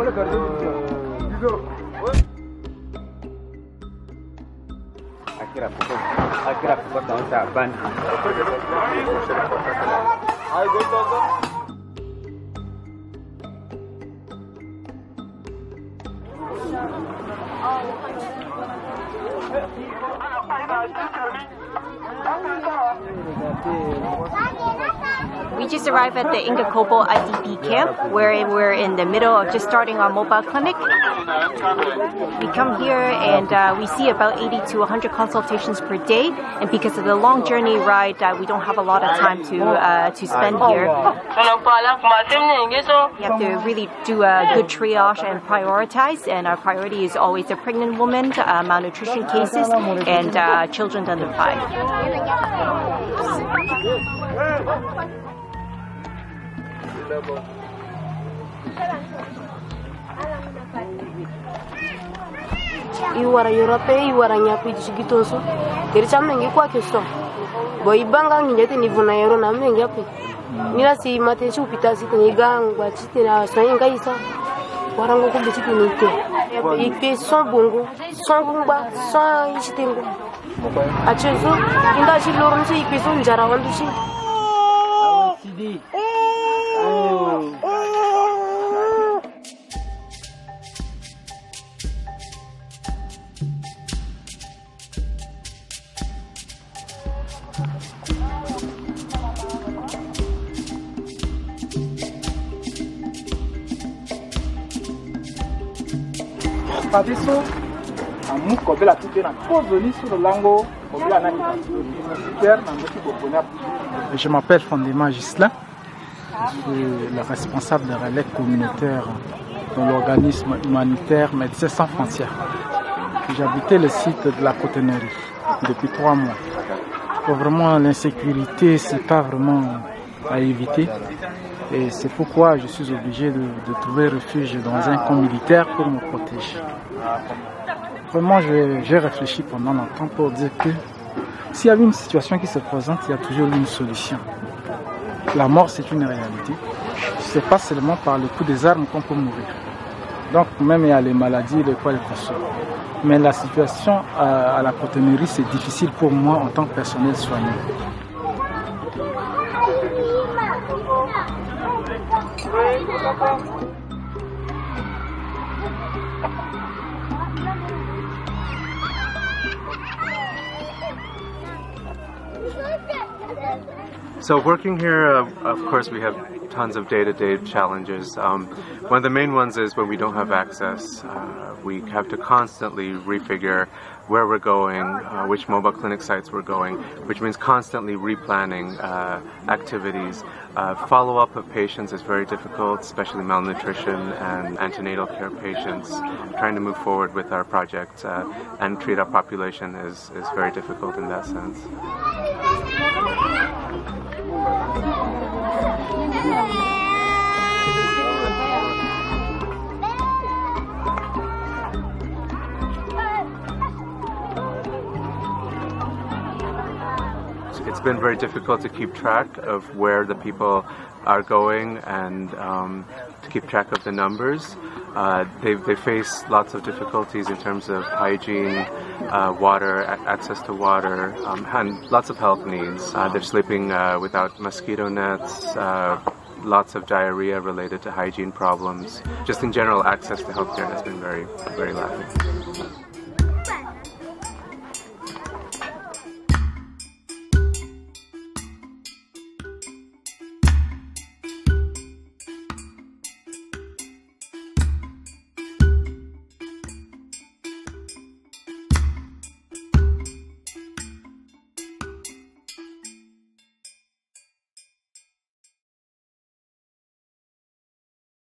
ಮಳೆ ಕಡಿದು ಇದು Akhirnya pukul, akhirnya pukul tahun Saban. Ayo, go, We just arrived at the Ingakobo IDP camp where we're in the middle of just starting our mobile clinic. We come here and uh, we see about 80 to 100 consultations per day. And because of the long journey ride, uh, we don't have a lot of time to uh, to spend here. We have to really do a good triage and prioritize. And our priority is always the pregnant woman, uh, malnutrition cases, and uh, children under five. iwara yorope iwara nyakuijisigitonso geri camnengi kwake sto bo ibanga nginjateni vuna yero namnengi ape nilasi matesi upitasi teni iga ngwaci teni asoyenga isa. warango ko beti kini ike ike sɔn bongo sɔn bungba sɔn isitengo a cɛ so inda si loromso ike so njara wandu si Thank you. Je m'appelle Fondéma Gislain. Je suis le responsable de relais communautaire dans l'organisme humanitaire Médecins sans frontières. J'habitais le site de la cotonnerie depuis trois mois. Vraiment, l'insécurité, c'est pas vraiment à éviter. Et c'est pourquoi je suis obligé de, trouver refuge dans un camp militaire pour me protéger. Vraiment, j'ai réfléchi pendant longtemps pour dire que s'il y avait une situation qui se présente, il y a toujours une solution. La mort, c'est une réalité. Ce n'est pas seulement par le coup des armes qu'on peut mourir. Donc, même il y a les maladies, les quoi, les consoles. Mais la situation à, à la cotonnerie, c'est difficile pour moi en tant que personnel soignant. 星期一嘛成功了快 So working here, uh, of course, we have tons of day-to-day challenges. Um, one of the main ones is when we don't have access, uh, we have to constantly refigure where we're going, uh, which mobile clinic sites we're going, which means constantly replanning uh, activities. Uh, follow-up of patients is very difficult, especially malnutrition and antenatal care patients. Trying to move forward with our project uh, and treat our population is, is very difficult in that sense. It's been very difficult to keep track of where the people are going and um, to keep track of the numbers. Uh, they, they face lots of difficulties in terms of hygiene, uh, water, access to water, um, and lots of health needs. Uh, they're sleeping uh, without mosquito nets. Uh, Lots of diarrhea related to hygiene problems. Just in general, access to healthcare has been very, very lacking.